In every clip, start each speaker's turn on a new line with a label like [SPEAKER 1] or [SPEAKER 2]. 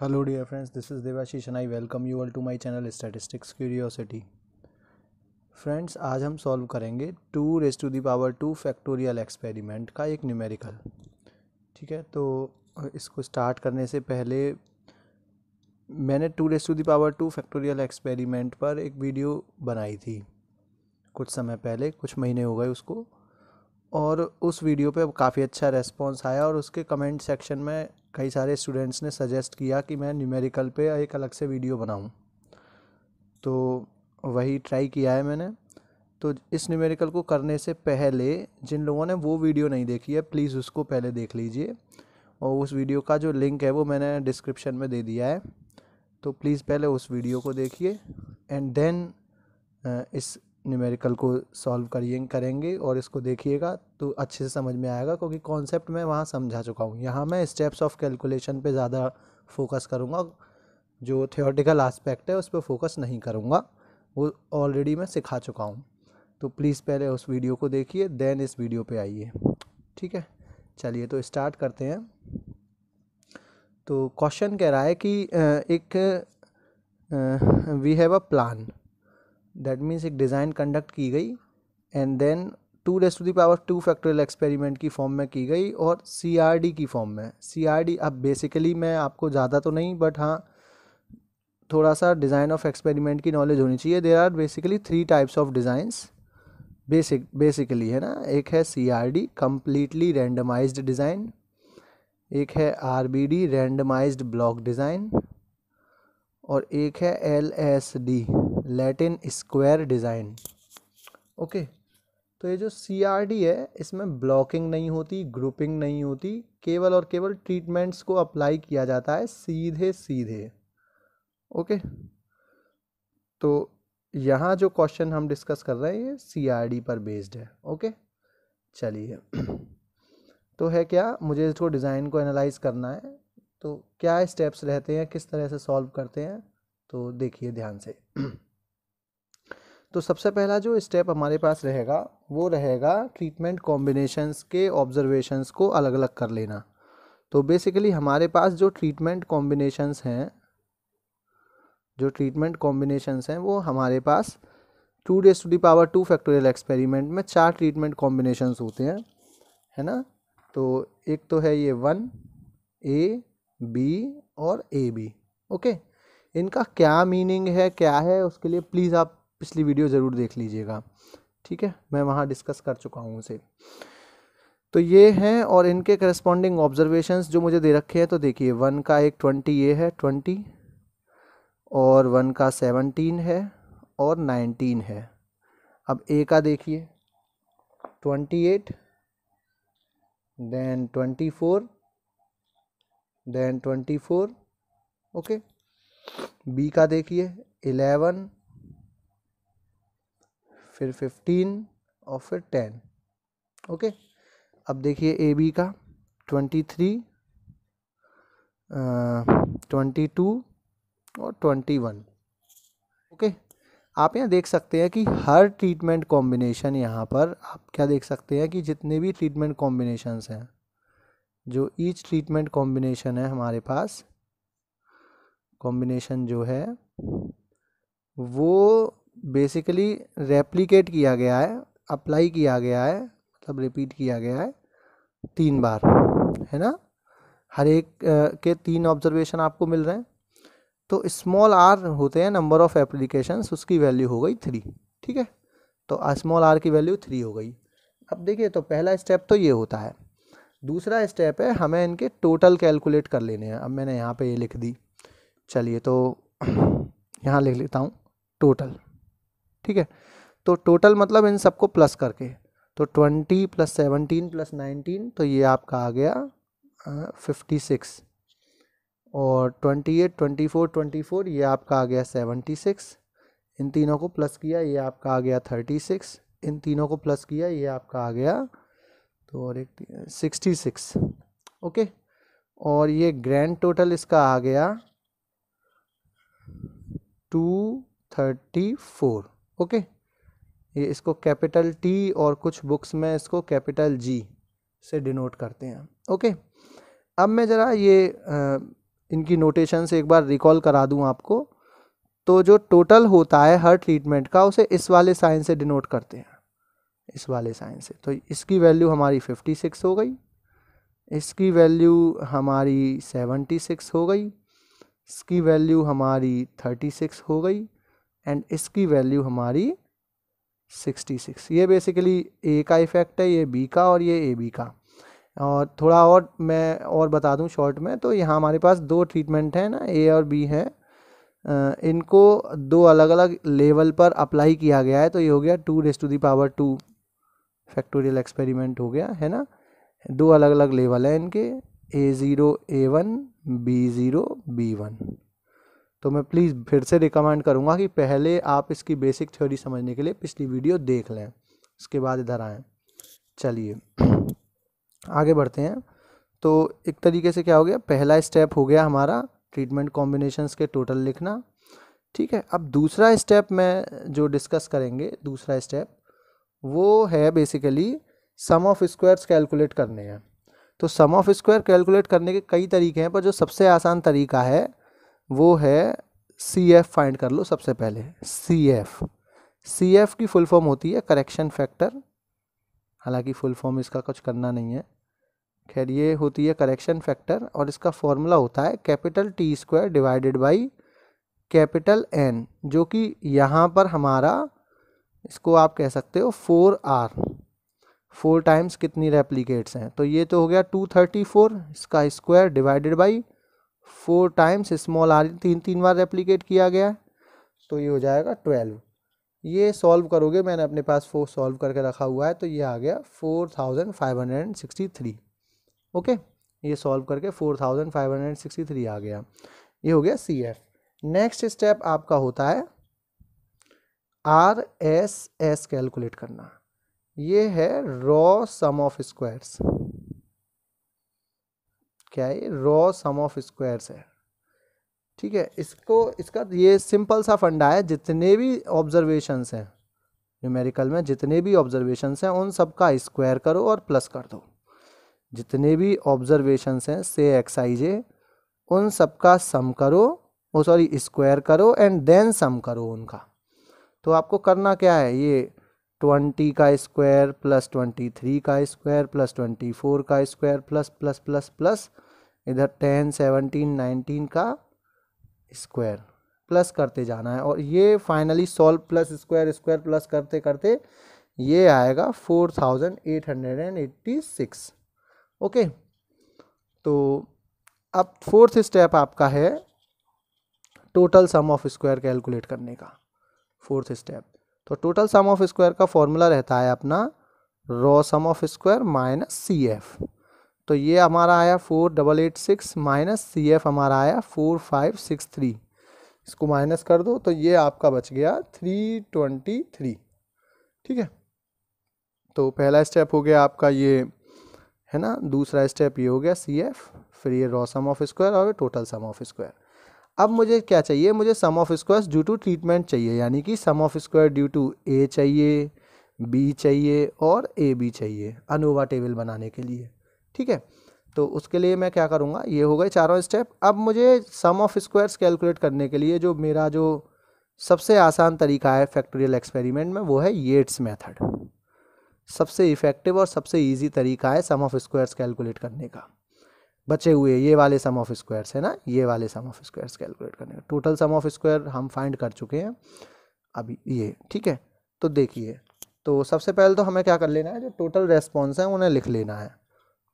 [SPEAKER 1] Hello dear friends, this is Devashish and I welcome you all to my channel Curiosity. Friends आज हम solve करेंगे two raise to the power two factorial experiment का एक numerical ठीक है? तो इसको स्टार्ट करने से पहले मैंने two raise to the power two factorial experiment पर एक वीडियो बनाई थी। कुछ समय पहले कुछ महीने हो गए उसको। और उस वीडियो पे काफ़ी अच्छा रेस्पॉन्स आया और उसके कमेंट सेक्शन में कई सारे स्टूडेंट्स ने सजेस्ट किया कि मैं न्यूमेरिकल पे एक अलग से वीडियो बनाऊँ। तो वही ट्राई किया है मैंने। तो इस न्यूमेरिकल को करने से पहले जिन लोगों ने वो वीडियो नहीं देखी है प्लीज़ उसको पहले देख लीजिए। और उस वीडियो का जो लिंक है वो मैंने डिस्क्रिप्शन में दे दिया है। तो प्लीज़ पहले उस वीडियो को देखिए। एंड देन इस न्यूमेरिकल को सॉल्व करिए, करेंगे और इसको देखिएगा तो अच्छे से समझ में आएगा क्योंकि कॉन्सेप्ट मैं वहाँ समझा चुका हूँ। यहाँ मैं स्टेप्स ऑफ़ कैलकुलेशन पे ज़्यादा फोकस करूँगा, जो थियोरटिकल आस्पेक्ट है उस पर फोकस नहीं करूँगा, वो ऑलरेडी मैं सिखा चुका हूँ। तो प्लीज़ पहले उस वीडियो को देखिए देन इस वीडियो पे आइए। ठीक है? चलिए तो स्टार्ट करते हैं। तो क्वेश्चन कह रहा है कि एक we have a plan that means एक डिज़ाइन कंडक्ट की गई and then two raise to the power two factorial experiment की फॉर्म में की गई, और सी की फॉर्म में। सी अब बेसिकली मैं आपको ज़्यादा तो नहीं बट हाँ थोड़ा सा डिज़ाइन ऑफ़ एक्सपेरिमेंट की नॉलेज होनी चाहिए। There are basically three types of designs basic basically है ना? एक है C R D completely randomised design एक है R B D randomised block design और एक है L S D Latin square design. Okay तो ये जो सी आर डी है, इसमें ब्लॉकिंग नहीं होती, ग्रुपिंग नहीं होती, केवल और केवल ट्रीटमेंट्स को अप्लाई किया जाता है सीधे सीधे। ओके तो यहाँ जो क्वेश्चन हम डिस्कस कर रहे हैं, ये सी आर डी पर बेस्ड है। ओके, चलिए। तो है क्या, मुझे इसको डिज़ाइन को एनालाइज करना है तो क्या स्टेप्स रहते हैं, किस तरह से सॉल्व करते हैं तो देखिए ध्यान से। तो सबसे पहला जो स्टेप हमारे पास रहेगा, वो रहेगा ट्रीटमेंट कॉम्बिनेशंस के ऑब्जर्वेशंस को अलग अलग कर लेना। तो बेसिकली हमारे पास जो ट्रीटमेंट कॉम्बिनेशंस हैं, जो ट्रीटमेंट कॉम्बिनेशंस हैं, वो हमारे पास two raise to the power two factorial experiment में चार ट्रीटमेंट कॉम्बिनेशंस होते हैं, है ना? तो एक तो है ये वन ए बी और ए बी ओके इनका क्या मीनिंग है, क्या है, उसके लिए प्लीज़ आप पिछली वीडियो ज़रूर देख लीजिएगा। ठीक है? मैं वहाँ डिस्कस कर चुका हूँ उसे। तो ये हैं और इनके करस्पॉन्डिंग ऑब्जर्वेशंस जो मुझे दे रखे हैं तो देखिए वन का एक ट्वेंटी ये है ट्वेंटी और वन का सेवनटीन है और नाइनटीन है। अब ए का देखिए twenty eight then twenty four then twenty four okay B का देखिए इलेवन फिर फिफ्टीन और फिर टेन ओके अब देखिए ए बी का ट्वेंटी थ्री ट्वेंटी टू और ट्वेंटी वन ओके आप यहाँ देख सकते हैं कि हर ट्रीटमेंट कॉम्बिनेशन यहाँ पर, आप क्या देख सकते हैं कि जितने भी ट्रीटमेंट कॉम्बिनेशंस हैं, जो ईच ट्रीटमेंट कॉम्बिनेशन है हमारे पास कॉम्बिनेशन जो है, वो बेसिकली रेप्लिकेट किया गया है अप्लाई किया गया है मतलब रिपीट किया गया है तीन बार, है ना? हर एक के तीन ऑब्जर्वेशन आपको मिल रहे हैं। तो स्मॉल आर होते हैं नंबर ऑफ़ एप्लीकेशंस उसकी वैल्यू हो गई थ्री ठीक है? तो स्मॉल आर की वैल्यू थ्री हो गई। अब देखिए तो पहला स्टेप तो ये होता है। दूसरा स्टेप है, हमें इनके टोटल कैलकुलेट कर लेने हैं। अब मैंने यहाँ पे ये लिख दी। चलिए तो यहाँ लिख लेता हूँ टोटल ठीक है? तो टोटल मतलब इन सबको प्लस करके। तो twenty plus seventeen plus nineteen तो ये आपका आ गया फिफ्टी सिक्स और twenty eight twenty four twenty four ये आपका आ गया सेवेंटी सिक्स इन तीनों को प्लस किया, ये आपका आ गया थर्टी सिक्स इन तीनों को प्लस किया, ये आपका आ गया तो और एक सिक्सटी सिक्स ओके और ये ग्रैंड टोटल इसका आ गया टू थर्टी फोर ओके? ये इसको कैपिटल टी और कुछ बुक्स में इसको कैपिटल जी से डिनोट करते हैं, ओके? अब मैं ज़रा ये इनकी नोटेशन से एक बार रिकॉल करा दूँ आपको। तो जो टोटल होता है हर ट्रीटमेंट का, उसे इस वाले साइन से डिनोट करते हैं। इस वाले साइन से। तो इसकी वैल्यू हमारी 56 हो गई। इसकी वैल्यू हमारी 76 हो गई। इसकी वैल्यू हमारी 36 हो गई। एंड इसकी वैल्यू हमारी 66 ये बेसिकली ए का इफ़ेक्ट है, ये बी का और ये ए बी का. और थोड़ा और मैं और बता दूँ शॉर्ट में तो यहाँ हमारे पास दो ट्रीटमेंट हैं ना ए और बी हैं. इनको दो अलग अलग लेवल पर अप्लाई किया गया है तो ये हो गया two raise to the power two factorial experiment हो गया, है ना? दो अलग अलग लेवल हैं इनके. A zero A one B zero B one तो मैं प्लीज़ फिर से रिकमेंड करूँगा कि पहले आप इसकी बेसिक थ्योरी समझने के लिए पिछली वीडियो देख लें। उसके बाद इधर आएँ। चलिए, आगे बढ़ते हैं। तो एक तरीके से क्या हो गया? पहला स्टेप हो गया हमारा ट्रीटमेंट कॉम्बिनेशंस के टोटल लिखना। ठीक है, अब दूसरा स्टेप में जो डिस्कस करेंगे, दूसरा स्टेप वो है basically sum of squares calculate करने हैं। तो सम ऑफ़ स्क्वायर कैलकुलेट करने के कई तरीके हैं, पर जो सबसे आसान तरीका है वो है सी एफ़ फाइंड कर लो सबसे पहले। सी एफ़ सी एफ़ की फुल फॉर्म होती है करेक्शन फैक्टर हालाँकि फुल फॉर्म इसका कुछ करना नहीं है। खैर, ये होती है करेक्शन फैक्टर और इसका फॉर्मूला होता है capital T square divided by capital N जो कि यहाँ पर हमारा, इसको आप कह सकते हो फोर आर फोर टाइम्स कितनी रेप्लीकेट्स हैं? तो ये तो हो गया टू थर्टी फोर इसका square divided by four times small R तीन तीन बार रेप्लीकेट किया गया तो ये हो जाएगा ट्वेल्व ये सॉल्व करोगे, मैंने अपने पास फोर सॉल्व करके रखा हुआ है तो ये आ गया four thousand five hundred and sixty three okay ये सॉल्व करके four thousand five hundred sixty three आ गया. ये हो गया सी एफ़ नेक्स्ट स्टेप आपका होता है आर एस एस कैलकुलेट करना. ये है रॉ सम ऑफ़ स्क्वायर्स क्या है रॉ सम ऑफ़ स्क्वायर्स है। ठीक है, इसको, इसका ये सिंपल सा फंडा है, जितने भी ऑब्जर्वेशंस हैं न्यूमेरिकल में जितने भी ऑब्जर्वेशंस हैं, उन सब का स्क्वायर करो और प्लस कर दो। जितने भी ऑब्जर्वेशंस हैं से एक्स आई जे उन सब का सम करो वो सॉरी स्क्वायर करो एंड देन सम करो उनका। तो आपको करना क्या है? ये ट्वेंटी का स्क्वायर प्लस ट्वेंटी थ्री का स्क्वायर प्लस ट्वेंटी फोर का square plus plus plus plus इधर टेन, सेवनटीन, नाइनटीन का स्क्वायर प्लस करते जाना है। और ये finally solve plus square square plus करते करते ये आएगा four thousand eight hundred and eighty six. Okay? तो अब फोर्थ स्टेप आपका है total sum of square calculate करने का। Fourth step. तो टोटल सम ऑफ़ स्क्वायर का फॉर्मूला रहता है अपना raw sum of square minus C F तो ये हमारा आया four double eight six minus C F हमारा आया फोर फाइव सिक्स थ्री इसको माइनस कर दो तो ये आपका बच गया थ्री ट्वेंटी थ्री ठीक है? तो पहला स्टेप हो गया आपका ये, है ना? दूसरा स्टेप ये हो गया सी एफ़ फिर ये रॉ सम ऑफ़ स्क्वायर और टोटल सम ऑफ़ स्क्वायर अब मुझे क्या चाहिए? मुझे sum of squares due to treatment चाहिए, यानी कि sum of square due to A चाहिए बी चाहिए और ए बी चाहिए अनोवा टेबल बनाने के लिए। ठीक है? तो उसके लिए मैं क्या करूँगा? ये हो गए चारों स्टेप अब मुझे सम ऑफ़ स्क्वायर्स कैलकुलेट करने के लिए जो मेरा जो सबसे आसान तरीका है फैक्टोरियल एक्सपेरिमेंट में, वो है येट्स मेथड सबसे इफ़ेक्टिव और सबसे इजी तरीका है सम ऑफ़ स्क्वायर्स कैलकुलेट करने का। बचे हुए ये वाले सम ऑफ़ स्क्वायर्स है ना? ये वाले सम ऑफ़ स्क्वायर्स कैलकुलेट करने का। टोटल सम ऑफ़ स्क्वायर हम फाइंड कर चुके हैं। अभी ये, ठीक है? तो देखिए तो सबसे पहले तो हमें क्या कर लेना है? जो टोटल रेस्पॉन्स है, उन्हें लिख लेना है।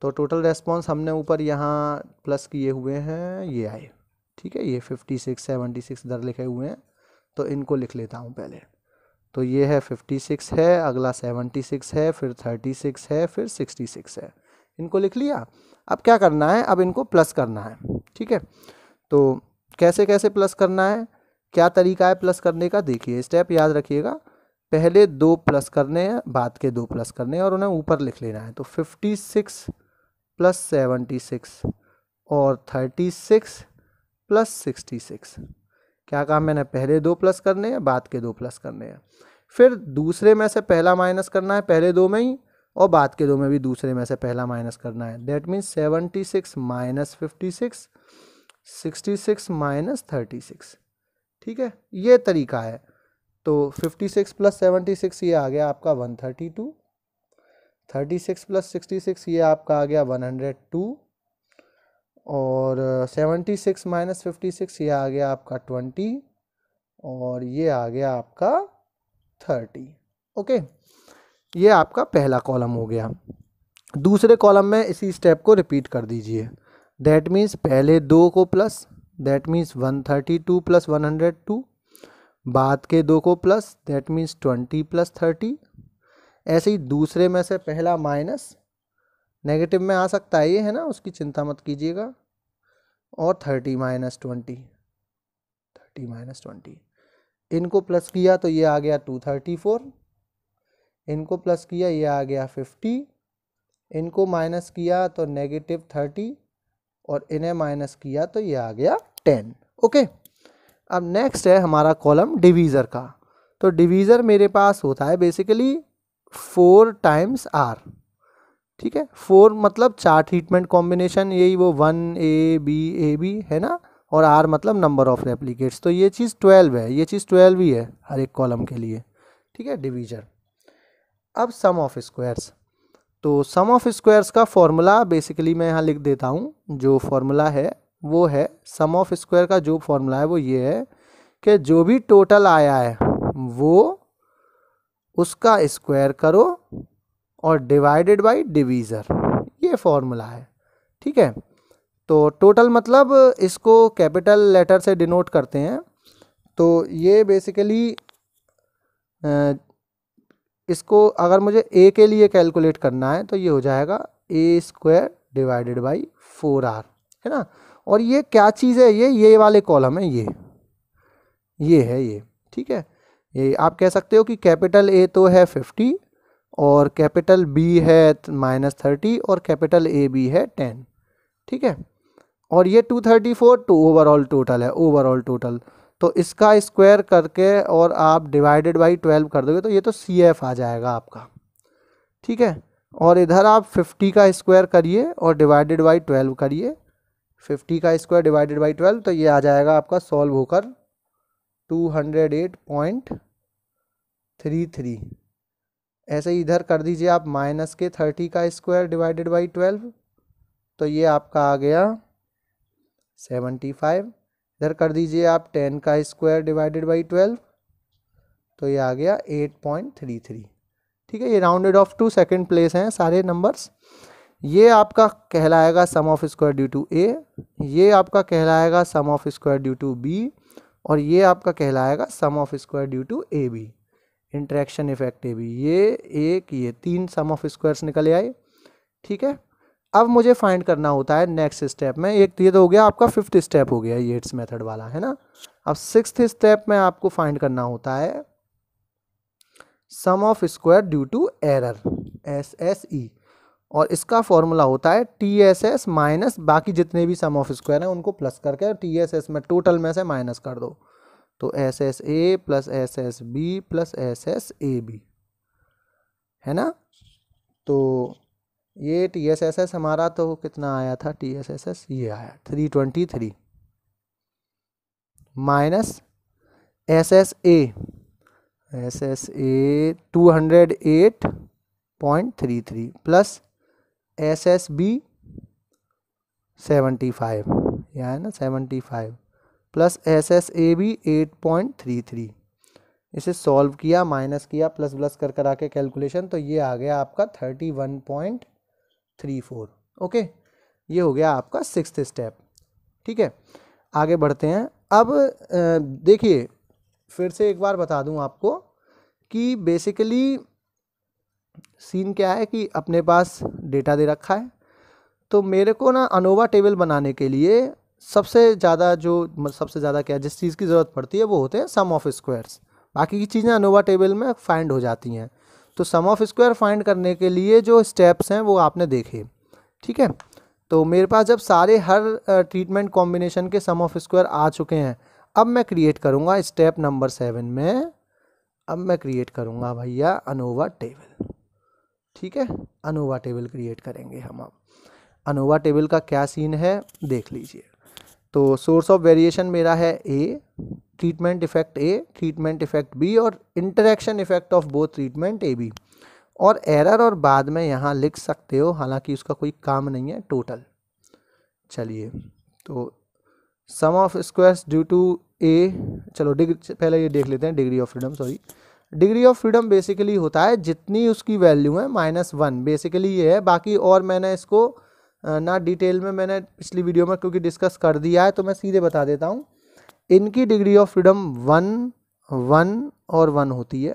[SPEAKER 1] तो टोटल रेस्पॉन्स हमने ऊपर यहाँ प्लस किए हुए हैं, ये आए। ठीक है? ये फिफ्टी सिक्स सेवेंटी सिक्स इधर लिखे हुए हैं। तो इनको लिख लेता हूँ पहले। तो ये है फिफ्टी सिक्स है, अगला सेवेंटी सिक्स है, फिर थर्टी सिक्स है, फिर सिक्सटी सिक्स है। इनको लिख लिया? अब क्या करना है? अब इनको प्लस करना है। ठीक है? तो कैसे कैसे प्लस करना है? क्या तरीका है प्लस करने का? देखिए स्टेप याद रखिएगा। पहले दो प्लस करने हैं, बाद के दो प्लस करने हैं और उन्हें ऊपर लिख लेना है। तो fifty six plus seventy six और thirty six plus sixty six क्या काम मैंने? पहले दो प्लस करने हैं, बाद के दो प्लस करने हैं। फिर दूसरे में से पहला माइनस करना है, पहले दो में ही। और बाद के दो में भी दूसरे में से पहला माइनस करना है। That means seventy six minus fifty six sixty six minus thirty six ठीक है? ये तरीका है। तो fifty six plus seventy six ये आ गया आपका one thirty two thirty six plus sixty six ये आपका आ गया वन हंड्रेड टू और seventy six minus fifty six ये आ गया आपका ट्वेंटी और ये आ गया आपका थर्टी ओके? ये आपका पहला कॉलम हो गया। दूसरे कॉलम में इसी स्टेप को रिपीट कर दीजिए। दैट मीन्स पहले दो को plus that means one thirty two plus one hundred two बाद के दो को plus that means twenty plus thirty ऐसे ही दूसरे में से पहला माइनस नेगेटिव में आ सकता है ये, है ना? उसकी चिंता मत कीजिएगा। और thirty minus twenty thirty minus twenty इनको प्लस किया तो ये आ गया टू थर्टी फोर इनको प्लस किया, ये आ गया फिफ्टी। इनको माइनस किया तो नेगेटिव थर्टी और इन्हें माइनस किया तो ये आ गया टेन। ओके? अब नेक्स्ट है हमारा कॉलम डिवीज़र का। तो डिवीज़र मेरे पास होता है बेसिकली फोर टाइम्स आर। ठीक है? फोर मतलब चार ट्रीटमेंट कॉम्बिनेशन, यही वो one, A, B A, B, है ना? और आर मतलब नंबर ऑफ़ रेप्लीकेट्स। तो ये चीज़ ट्वेल्व है, ये चीज़ ट्वेल्व ही है हर एक कॉलम के लिए। ठीक है? डिवीजर। अब सम ऑफ़ स्क्वायर्स तो सम ऑफ़ स्क्वायर्स का फॉर्मूला बेसिकली मैं यहाँ लिख देता हूँ, जो फॉर्मूला है, वो है सम ऑफ़ स्क्वायर का जो फॉर्मूला है, वो ये है कि जो भी टोटल आया है, वो उसका स्क्वायर करो और डिवाइडेड बाय डिवीज़र ये फॉर्मूला है, ठीक है? तो टोटल मतलब इसको कैपिटल लेटर से डिनोट करते हैं। तो ये बेसिकली इसको अगर मुझे ए के लिए कैलकुलेट करना है तो ये हो जाएगा A square divided by four R है ना? और ये क्या चीज़ है ये? ये वाले कॉलम है, ये। ये है ये, ठीक है? ये आप कह सकते हो कि कैपिटल ए तो है फिफ्टी और कैपिटल बी है माइनस थर्टी और कैपिटल ए बी है टेन ठीक है? और ये two thirty four two overall total है ओवरऑल टोटल तो इसका स्क्वायर करके और आप डिवाइडेड बाई ट्वेल्व कर दोगे तो ये तो सी एफ़ आ जाएगा आपका। ठीक है? और इधर आप फिफ्टी का स्क्वायर करिए और डिवाइडेड बाई ट्वेल्व करिए। फिफ्टी का स्क्वायर डिवाइडेड बाई ट्वेल्व तो ये आ जाएगा आपका सॉल्व होकर two hundred eight point three three ऐसे ही इधर कर दीजिए आप माइनस के थर्टी का स्क्वायर डिवाइडेड बाई ट्वेल्व तो ये आपका आ गया सेवेंटी फाइव। इधर कर दीजिए आप टेन का स्क्वायर डिवाइडेड बाई ट्वेल्व तो ये आ गया एट पॉइंट थ्री थ्री। ठीक है, ये rounded off to second place हैं सारे नंबर्स ये आपका कहलाएगा sum of square due to A ये आपका कहलाएगा sum of square due to B और ये आपका कहलाएगा sum of square due to A B interaction effect A B ये एक, ये तीन सम ऑफ़ स्क्वायर्स निकले आए। ठीक है अब मुझे फाइंड करना होता है नेक्स्ट स्टेप में। एक ये तो हो गया, आपका फिफ्थ स्टेप हो गया येट्स मेथड वाला, है ना? अब सिक्स स्टेप में आपको फाइंड करना होता है sum of square due to error S S E और इसका फॉर्मूला होता है टी एस एस माइनस बाकी जितने भी सम ऑफ़ स्क्वायर हैं, उनको प्लस करके टी एस एस में टोटल में से माइनस कर दो। तो S S A plus S S B plus S S A B है ना? तो ये टी एस एस एस हमारा तो कितना आया था? टी एस एस एस ये आया three twenty three minus S S A S S A two hundred eight point three three plus S S B seventy five यह है ना seventy five plus S S A B eight point three three इसे solve किया minus किया plus plus कर कर आके calculation तो ये आ गया आपका thirty one point three four, okay? ये हो गया आपका सिक्स स्टेप, ठीक है? आगे बढ़ते हैं। अब देखिए, फिर से एक बार बता दूँ आपको कि बेसिकली सीन क्या है कि अपने पास डेटा दे रखा है। तो मेरे को ना अनोवा टेबल बनाने के लिए सबसे ज़्यादा जो सबसे ज़्यादा क्या, जिस चीज़ की ज़रूरत पड़ती है वो होते हैं सम ऑफ़ स्क्वायर्स बाकी की चीज़ें अनोवा टेबल में फाइंड हो जाती हैं। तो सम ऑफ़ स्क्वायर फाइंड करने के लिए जो स्टेप्स हैं, वो आपने देखे। ठीक है? तो मेरे पास जब सारे हर ट्रीटमेंट कॉम्बिनेशन के सम ऑफ़ स्क्वायर आ चुके हैं, अब मैं क्रिएट करूँगा स्टेप नंबर सेवन में। अब मैं क्रिएट करूँगा भैया अनोवा टेबल ठीक है? अनोवा टेबल क्रिएट करेंगे हम अब। अनोवा टेबल का क्या सीन है, देख लीजिए। तो सोर्स ऑफ़ वेरिएशन मेरा है A treatment effect A treatment effect B और interaction effect of both treatment A B और एरर और बाद में यहाँ लिख सकते हो, हालाँकि उसका कोई काम नहीं है टोटल चलिए तो sum of squares due to A चलो डिग्री पहले ये देख लेते हैं degree of freedom sorry degree of freedom basically होता है जितनी उसकी वैल्यू है माइनस वन बेसिकली ये है, बाकी और मैंने इसको ना डिटेल में मैंने पिछली वीडियो में क्योंकि डिस्कस कर दिया है तो मैं सीधे बता देता हूँ। इनकी degree of freedom one one और वन होती है।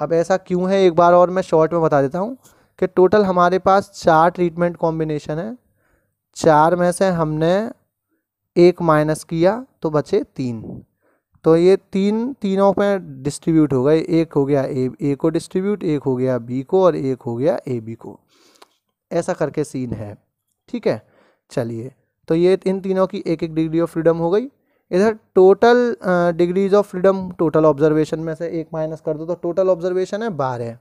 [SPEAKER 1] अब ऐसा क्यों है, एक बार और मैं शॉर्ट में बता देता हूँ कि टोटल हमारे पास चार ट्रीटमेंट कॉम्बिनेशन है। चार में से हमने एक माइनस किया तो बचे तीन। तो ये तीन, तीनों पे डिस्ट्रीब्यूट हो गए। एक हो गया ए ए को डिस्ट्रीब्यूट, एक हो गया बी को और एक हो गया ए, बी को। ऐसा करके सीन है। ठीक है? चलिए तो ये इन तीनों की एक एक डिग्री ऑफ़ फ्रीडम हो गई। इधर total degrees of freedom total observation में से एक माइनस कर दो तो टोटल ऑब्जर्वेशन है बारह।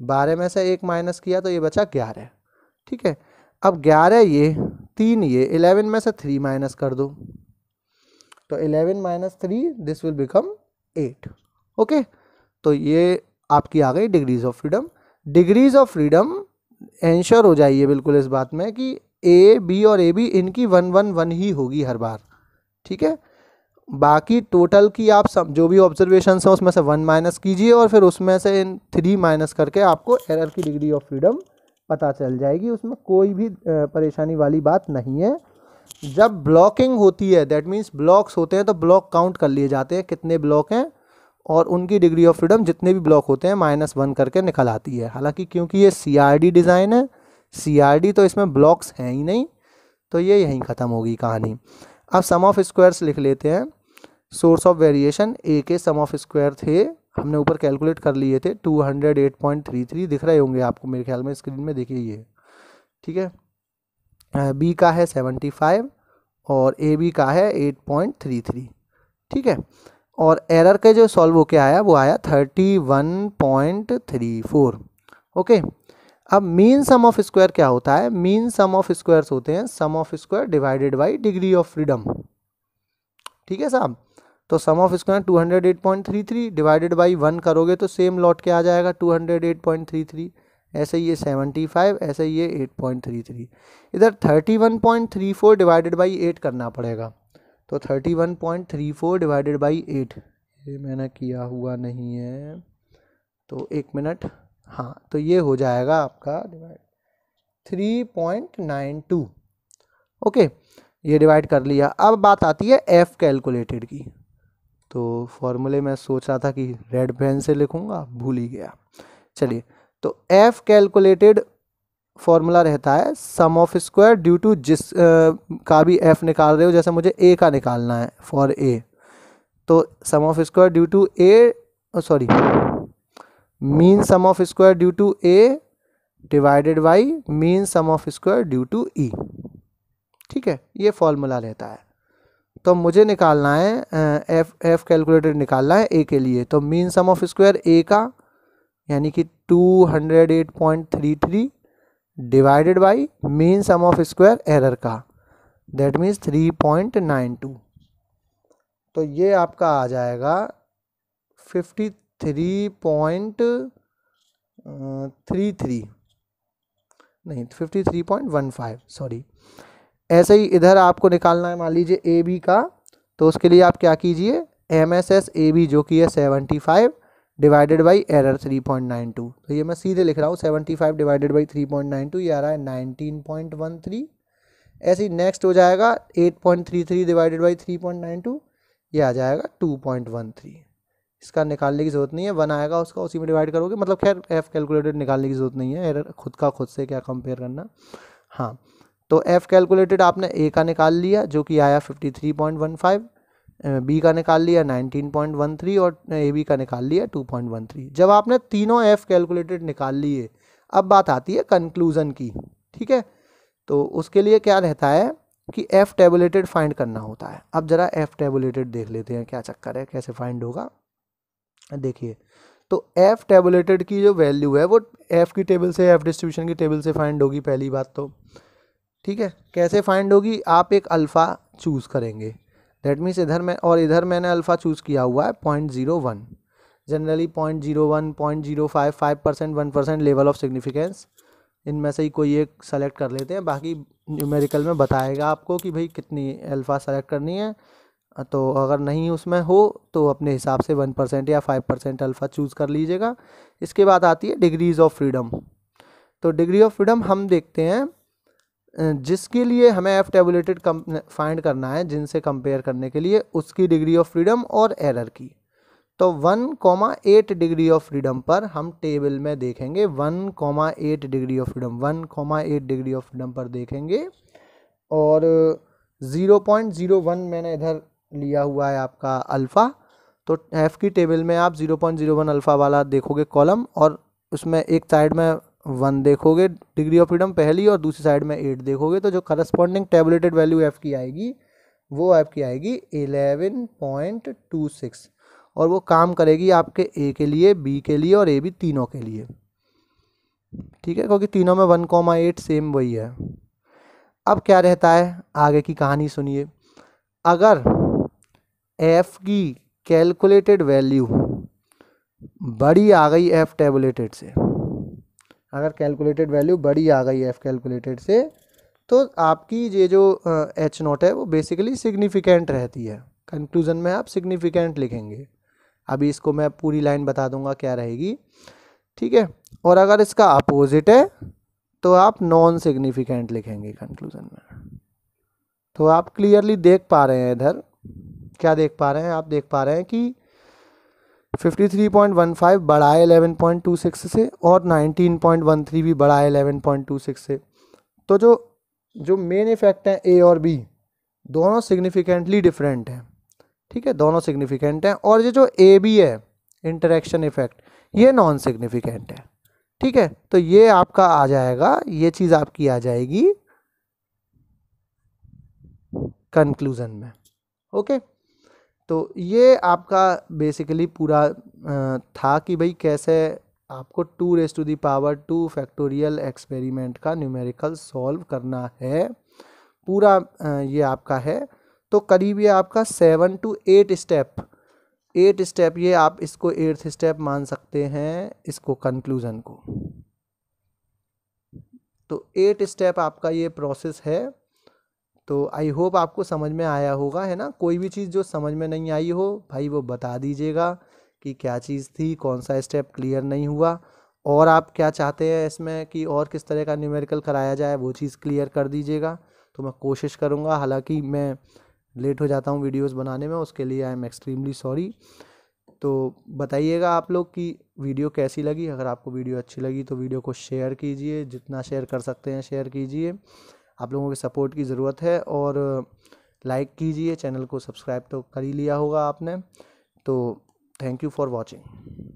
[SPEAKER 1] बारह में से एक माइनस किया तो ये बचा ग्यारह। ठीक है? अब ग्यारह ये, तीन ये इलेवन में से थ्री माइनस कर दो। तो eleven minus three this will become eight okay तो ये आपकी आ गई degrees of freedom degrees of freedom ensure हो जाइए बिल्कुल इस बात में कि ए बी और ए बी इनकी वन वन वन ही होगी हर बार। ठीक है? बाकी टोटल की आप सब जो भी ऑब्जर्वेशन है, उसमें से वन माइनस कीजिए और फिर उसमें से इन थ्री माइनस करके आपको एरर की डिग्री ऑफ़ फ्रीडम पता चल जाएगी। उसमें कोई भी परेशानी वाली बात नहीं है। जब ब्लॉकिंग होती है दैट मीन्स ब्लॉक्स होते हैं तो ब्लॉक काउंट कर लिए जाते हैं। कितने ब्लॉक हैं? और उनकी डिग्री ऑफ़ फ्रीडम जितने भी ब्लॉक होते हैं, माइनस वन करके निकल आती है। हालाँकि क्योंकि ये सीआरडी डिज़ाइन है सीआरडी तो इसमें ब्लॉक्स हैं ही नहीं तो ये यहीं ख़त्म होगी कहानी। अब सम ऑफ़ स्क्वायर्स लिख लेते हैं। सोर्स ऑफ़ वेरिएशन ए के सम ऑफ़ स्क्वायर थे, हमने ऊपर कैलकुलेट कर लिए थे two hundred eight point three three दिख रहे होंगे आपको मेरे ख्याल में स्क्रीन में, देखिए ये। ठीक है? बी का है सेवेंटी फाइव और ए बी का है एट पॉइंट थ्री थ्री ठीक है? और एरर के जो सॉल्व होके आया, वो आया thirty one point three four okay? अब मीन सम ऑफ़ स्क्वायर क्या होता है? मीन सम ऑफ़ स्क्वायर्स होते हैं sum of square divided by degree of freedom ठीक है साहब? तो sum of square two hundred eight point three three divided by one करोगे तो सेम लॉट के आ जाएगा? Two hundred eight point three three ऐसे ये सेवेंटी फाइव ऐसे ये एट पॉइंट थ्री थ्री इधर thirty one point three four divided by eight करना पड़ेगा। तो thirty one point three four divided by eight ये मैंने किया हुआ नहीं है। तो एक मिनट। हाँ तो ये हो जाएगा आपका divide three point nine two okay ये डिवाइड कर लिया। अब बात आती है एफ़ कैलकुलेटेड की। तो फॉर्मूले में सोच रहा था कि रेड पेन से लिखूँगा, भूल ही गया। चलिए तो एफ़ कैलकुलेटेड फॉर्मूला रहता है sum of square due to जिस आ, का भी एफ़ निकाल रहे हो जैसे मुझे ए का निकालना है फॉर ए तो sum of square due to A sorry mean sum of square due to A divided by mean sum of square due to E ठीक है? ये फॉर्मूला रहता है। तो मुझे निकालना है एफ़ एफ़ कैलकुलेटर निकालना है ए के लिए तो mean sum of square A का यानी कि two hundred eight point three three divided by mean sum of square error का. That means three point nine two तो ये आपका आ जाएगा fifty three point three three नहीं fifty three point one five sorry ऐसे ही इधर आपको निकालना है, मान लीजिए ए बी का तो उसके लिए आप क्या कीजिए? M S S A B जो कि है seventy five divided by error three point nine two तो ये मैं सीधे लिख रहा हूँ seventy five divided by three point nine two ये आ रहा है नाइनटीन पॉइंट वन थ्री ऐसे ही नेक्स्ट हो जाएगा eight point three three divided by three point nine two ये आ जाएगा टू पॉइंट वन थ्री इसका निकालने की ज़रूरत नहीं है वन आएगा उसका, उसी में डिवाइड करोगे। मतलब खैर एफ़ कैलकुलेटेड निकालने की ज़रूरत नहीं है एरर खुद का खुद से क्या कंपेयर करना। हाँ तो एफ़ कैलकुलेटेड आपने ए का निकाल लिया, जो कि आया fifty three point one five B का निकाल लिया, नाइनटीन पॉइंट वन थ्री और ए बी का निकाल लिया, टू पॉइंट वन थ्री। जब आपने तीनों एफ़ कैलकुलेटेड निकाल लिए, अब बात आती है कंक्लूज़न की, ठीक है? तो उसके लिए क्या रहता है कि एफ़ टेबुलेटेड फाइंड करना होता है। अब ज़रा एफ़ टेबुलेटेड देख लेते हैं क्या चक्कर है, कैसे फाइंड होगा। देखिए तो एफ़ टेबुलेटेड की जो वैल्यू है, वो एफ़ की टेबल से एफ़ डिस्ट्रीब्यूशन की टेबल से फाइंड होगी पहली बात तो। ठीक है? कैसे फाइंड होगी? आप एक अल्फ़ा चूज़ करेंगे। दैट मीन्स इधर मैं, और इधर मैंने अल्फ़ा चूज़ किया हुआ है point zero one generally point zero one point zero five five percent one percent level of significance इनमें से ही कोई एक सेलेक्ट कर लेते हैं। बाकी न्यूमेरिकल में बताएगा आपको कि भाई कितनी अल्फ़ा सेलेक्ट करनी है। तो अगर नहीं उसमें हो तो अपने हिसाब से वन परसेंट या फाइव परसेंट अल्फ़ा चूज़ कर लीजिएगा। इसके बाद आती है डिग्रीज़ ऑफ़ फ्रीडम तो डिग्री ऑफ़ फ्रीडम हम देखते हैं जिसके लिए हमें एफ़ टेबुलेटेड कम फाइंड करना है, जिनसे कंपेयर करने के लिए, उसकी डिग्री ऑफ़ फ्रीडम और एरर की। तो one comma eight degree of freedom पर हम टेबल में देखेंगे one comma eight degree of freedom one comma eight degree of freedom पर देखेंगे, और ज़ीरो पॉइंट ज़ीरो वन मैंने इधर लिया हुआ है आपका अल्फ़ा तो एफ़ की टेबल में आप zero point zero one alpha वाला देखोगे कॉलम और उसमें एक साइड में वन देखोगे डिग्री ऑफ़ फ्रीडम पहली और दूसरी साइड में एट देखोगे तो जो करस्पॉन्डिंग टेबलेटेड वैल्यू एफ़ की आएगी, वो एफ़ की आएगी एलेवन पॉइंट टू सिक्स और वो काम करेगी आपके ए के लिए बी के लिए और ए बी तीनों के लिए। ठीक है? क्योंकि तीनों में वन कॉमा एट सेम वही है। अब क्या रहता है? आगे की कहानी सुनिए। अगर एफ़ की कैलकुलेटेड वैल्यू बड़ी आ गई एफ़ टेबुलेटेड से अगर कैलकुलेटेड वैल्यू बड़ी आ गई एफ़ कैलकुलेटेड से तो आपकी ये जो एच नोट है, वो बेसिकली सिग्निफिकेंट रहती है। कंक्लूजन में आप सिग्निफिकेंट लिखेंगे। अभी इसको मैं पूरी लाइन बता दूँगा क्या रहेगी। ठीक है? और अगर इसका अपोजिट है तो आप नॉन सिग्निफिकेंट लिखेंगे कंक्लूजन में। तो आप क्लियरली देख पा रहे हैं इधर। क्या देख पा रहे हैं? आप देख पा रहे हैं कि 53.15 बड़ा है 11.26 से और 19.13 भी बड़ा है 11.26 से। तो जो जो मेन इफ़ेक्ट हैं ए और बी दोनों सिग्निफिकेंटली डिफरेंट हैं। ठीक है? दोनों सिग्निफिकेंट हैं और ये जो ए बी है इंटरेक्शन इफ़ेक्ट ये नॉन सिग्निफिकेंट है। ठीक है? तो ये आपका आ जाएगा, ये चीज़ आपकी आ जाएगी कंक्लूजन में। ओके तो ये आपका बेसिकली पूरा था कि भाई कैसे आपको two raise to the power two factorial experiment का न्यूमेरिकल सॉल्व करना है। पूरा ये आपका है। तो करीब ये आपका seven to eight step eight step ये आप इसको एट्थ स्टेप मान सकते हैं इसको कंक्लूज़न को। तो एट स्टेप आपका ये प्रोसेस है। तो आई होप आपको समझ में आया होगा, है ना? कोई भी चीज़ जो समझ में नहीं आई हो, भाई वो बता दीजिएगा कि क्या चीज़ थी, कौन सा स्टेप क्लियर नहीं हुआ और आप क्या चाहते हैं इसमें कि और किस तरह का न्यूमेरिकल कराया जाए, वो चीज़ क्लियर कर दीजिएगा। तो मैं कोशिश करूँगा, हालाँकि मैं लेट हो जाता हूँ वीडियोस बनाने में, उसके लिए आई एम एक्सट्रीमली सॉरी तो बताइएगा आप लोग कि वीडियो कैसी लगी? अगर आपको वीडियो अच्छी लगी तो वीडियो को शेयर कीजिए, जितना शेयर कर सकते हैं शेयर कीजिए। आप लोगों के सपोर्ट की ज़रूरत है और लाइक कीजिए, चैनल को सब्सक्राइब तो कर ही लिया होगा आपने। तो थैंक यू फॉर वॉचिंग।